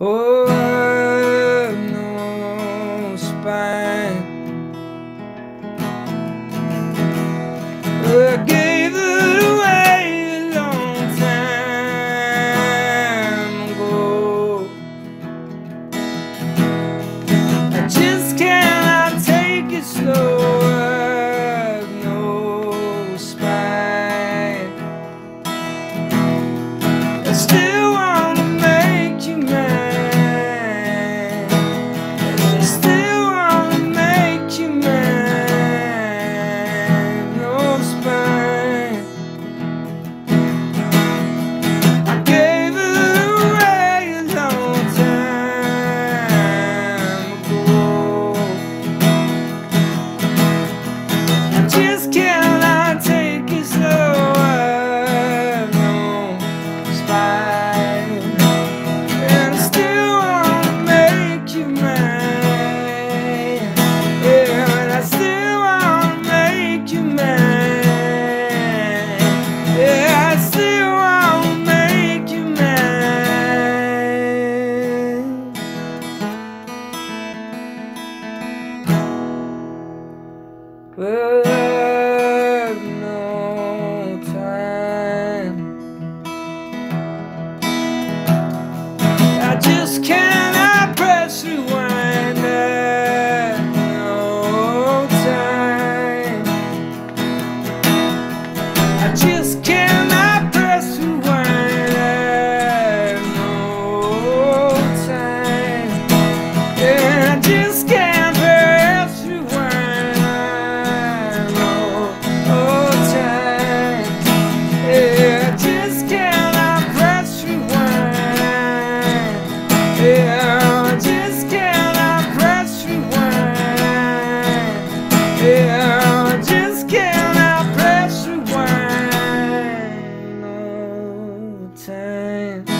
Oh, no spine. I gave away a long time ago. I just cannot take it slow. Whoa. time.